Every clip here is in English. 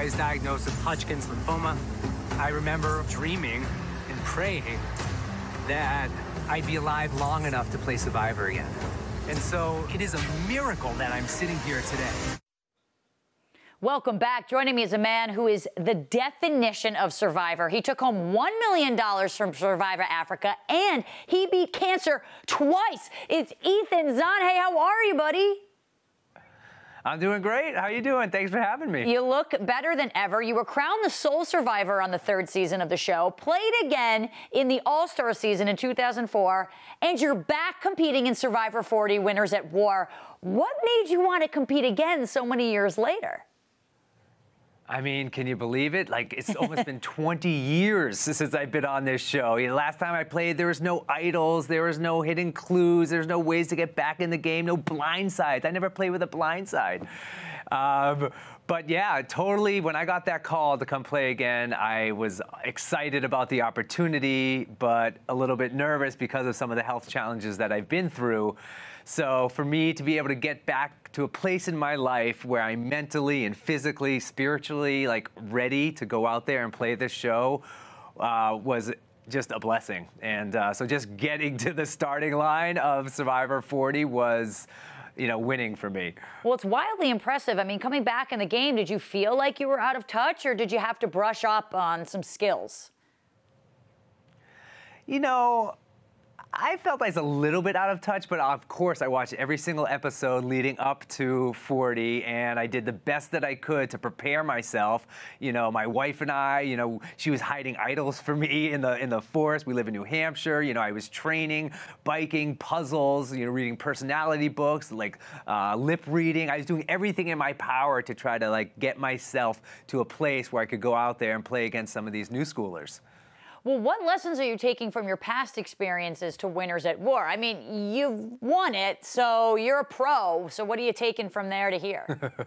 I was diagnosed with Hodgkin's lymphoma. I remember dreaming and praying that I'd be alive long enough to play Survivor again. And so it is a miracle that I'm sitting here today. Welcome back. Joining me is a man who is the definition of survivor. He took home $1 million from Survivor Africa and he beat cancer twice. It's Ethan Zohn. Hey, how are you, buddy? I'm doing great. How you doing? Thanks for having me. You look better than ever. You were crowned the sole survivor on the third season of the show, played again in the All-Star season in 2004, and you're back competing in Survivor 40 Winners at War. What made you want to compete again so many years later? I mean, can you believe it? Like, it's almost been 20 years since I've been on this show. You know, last time I played, there was no idols, there was no hidden clues, there's no ways to get back in the game, no blind sides. I never played with a blind side. Um, but yeah, totally. When I got that call to come play again, I was excited about the opportunity, but a little bit nervous because of some of the health challenges that I've been through. So for me to be able to get back to a place in my life where I'm mentally and physically, spiritually, like ready to go out there and play this show uh, was just a blessing. And uh, so just getting to the starting line of Survivor 40 was you know, winning for me. Well, it's wildly impressive. I mean, coming back in the game, did you feel like you were out of touch or did you have to brush up on some skills? You know, I felt I was a little bit out of touch, but of course I watched every single episode leading up to 40, and I did the best that I could to prepare myself. You know, my wife and I, you know, she was hiding idols for me in the in the forest. We live in New Hampshire. You know, I was training, biking, puzzles, you know, reading personality books, like uh, lip reading. I was doing everything in my power to try to like get myself to a place where I could go out there and play against some of these new schoolers. Well, what lessons are you taking from your past experiences to Winners at War? I mean, you've won it, so you're a pro. So what are you taking from there to here?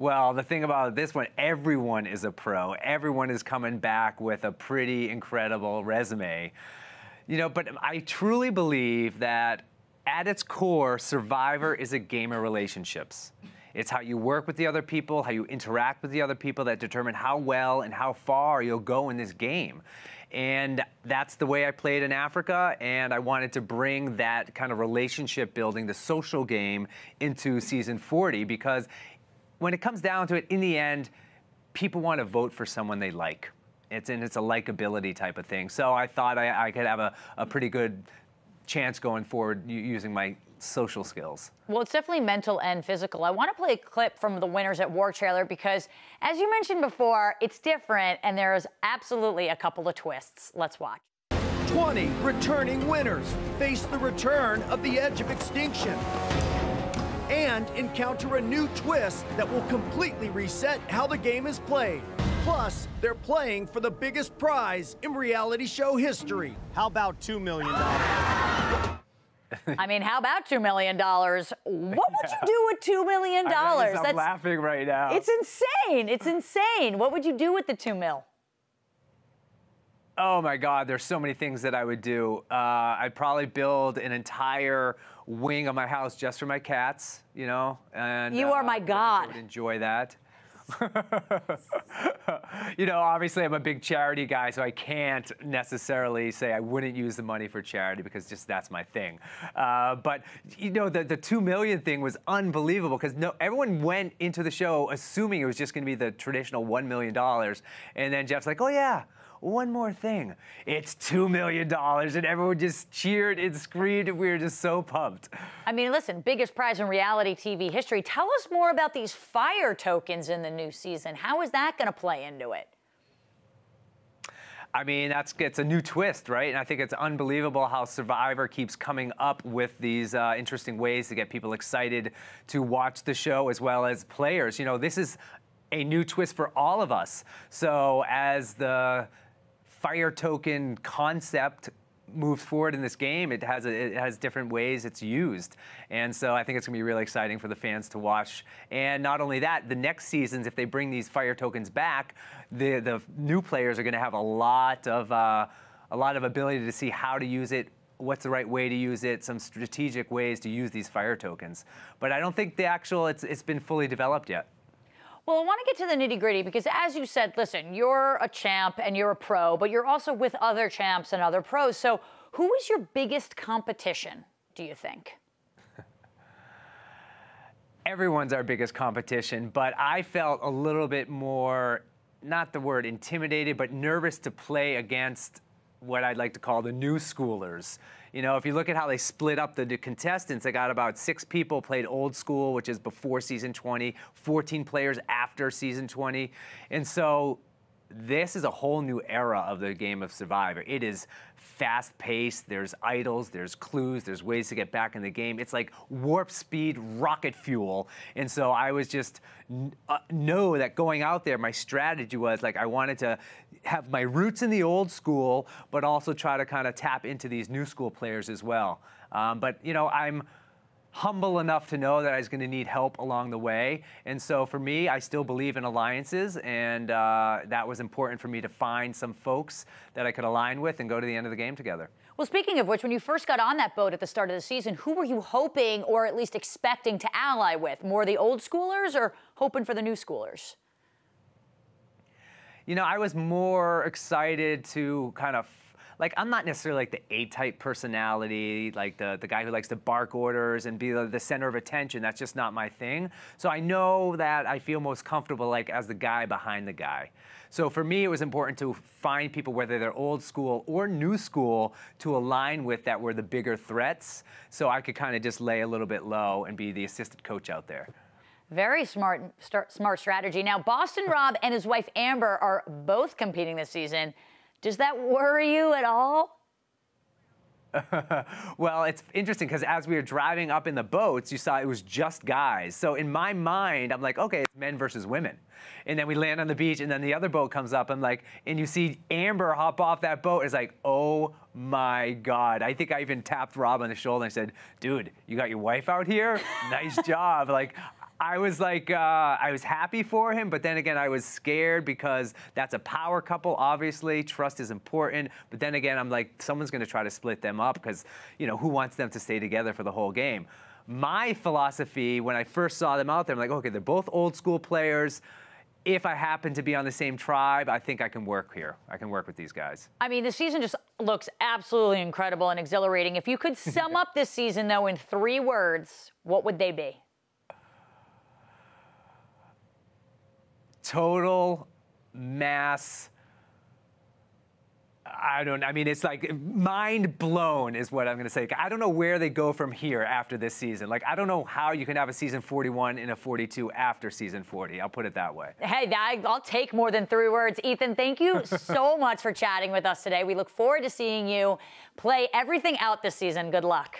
Well, the thing about this one, everyone is a pro. Everyone is coming back with a pretty incredible resume. You know, but I truly believe that at its core, Survivor is a game of relationships. It's how you work with the other people, how you interact with the other people that determine how well and how far you'll go in this game. And that's the way I played in Africa. And I wanted to bring that kind of relationship building, the social game, into season 40 because when it comes down to it, in the end, people want to vote for someone they like. It's and it's a likability type of thing. So I thought I, I could have a, a pretty good chance going forward using my social skills. Well, it's definitely mental and physical. I want to play a clip from the Winners at War trailer because, as you mentioned before, it's different and there's absolutely a couple of twists. Let's watch. 20 returning winners face the return of the edge of extinction and encounter a new twist that will completely reset how the game is played. Plus, they're playing for the biggest prize in reality show history. How about $2 million? I mean, how about $2 million? What would you do with $2 million? I am laughing right now. It's insane. It's insane. What would you do with the 2 mil? Oh my God, there's so many things that I would do. Uh, I'd probably build an entire wing of my house just for my cats, you know. And you are uh, my God. I would enjoy that. you know, obviously I'm a big charity guy, so I can't necessarily say I wouldn't use the money for charity because just that's my thing. Uh, but you know, the the two million thing was unbelievable because no, everyone went into the show assuming it was just going to be the traditional one million dollars, and then Jeff's like, oh yeah one more thing. It's $2 million. And everyone just cheered and screamed, and we were just so pumped. I mean, listen, biggest prize in reality TV history. Tell us more about these fire tokens in the new season. How is that going to play into it? I mean, that's it's a new twist, right? And I think it's unbelievable how Survivor keeps coming up with these uh, interesting ways to get people excited to watch the show as well as players. You know, this is a new twist for all of us. So as the fire token concept moves forward in this game, it has a, it has different ways it's used, and so I think it's gonna be really exciting for the fans to watch. And not only that, the next seasons, if they bring these fire tokens back, the the new players are gonna have a lot of uh, a lot of ability to see how to use it. What's the right way to use it? Some strategic ways to use these fire tokens, but I don't think the actual it's it's been fully developed yet. Well, I want to get to the nitty gritty because, as you said, listen, you're a champ and you're a pro, but you're also with other champs and other pros. So, who is your biggest competition, do you think? Everyone's our biggest competition, but I felt a little bit more, not the word intimidated, but nervous to play against what I'd like to call the new schoolers. You know, if you look at how they split up the, contestants, they got about six people played old school, which is before season 20, 14 players after season 20. And so this is a whole new era of the game of Survivor. It is fast paced, there's idols, there's clues, there's ways to get back in the game. It's like warp speed rocket fuel. And so I was just uh, know that going out there, my strategy was like I wanted to have my roots in the old school, but also try to kind of tap into these new school players as well. Um, but, you know, I'm humble enough to know that I was going to need help along the way. And so for me, I still believe in alliances, and uh, that was important for me to find some folks that I could align with and go to the end of the game together. Well, speaking of which, when you first got on that boat at the start of the season, who were you hoping or at least expecting to ally with? More the old schoolers or hoping for the new schoolers? You know, I was more excited to kind of like I'm not necessarily like the A-type personality, like the the guy who likes to bark orders and be the, center of attention. That's just not my thing. So I know that I feel most comfortable like as the guy behind the guy. So for me, it was important to find people, whether they're old school or new school, to align with that were the bigger threats. So I could kind of just lay a little bit low and be the assistant coach out there. Very smart, smart strategy. Now, Boston Rob and his wife Amber are both competing this season. Does that worry you at all? well, it's interesting because as we were driving up in the boats, you saw it was just guys. So in my mind, I'm like, okay, it's men versus women. And then we land on the beach, and then the other boat comes up. I'm like, and you see Amber hop off that boat. It's like, oh my God. I think I even tapped Rob on the shoulder and said, dude, you got your wife out here? nice job. Like, I was like, uh, I was happy for him, but then again, I was scared because that's a power couple, obviously. Trust is important. But then again, I'm like, someone's going to try to split them up because, you know, who wants them to stay together for the whole game? My philosophy when I first saw them out there, I'm like, okay, they're both old school players. If I happen to be on the same tribe, I think I can work here. I can work with these guys. I mean, the season just looks absolutely incredible and exhilarating. If you could sum up this season, though, in three words, what would they be? Total mass I don't I mean it's like mind blown is what I'm going to say. I don't know where they go from here after this season. Like I don't know how you can have a season 41 and a 42 after season 40. I'll put it that way. Hey, I'll take more than 3 words. Ethan, thank you so much for chatting with us today. We look forward to seeing you play everything out this season. Good luck.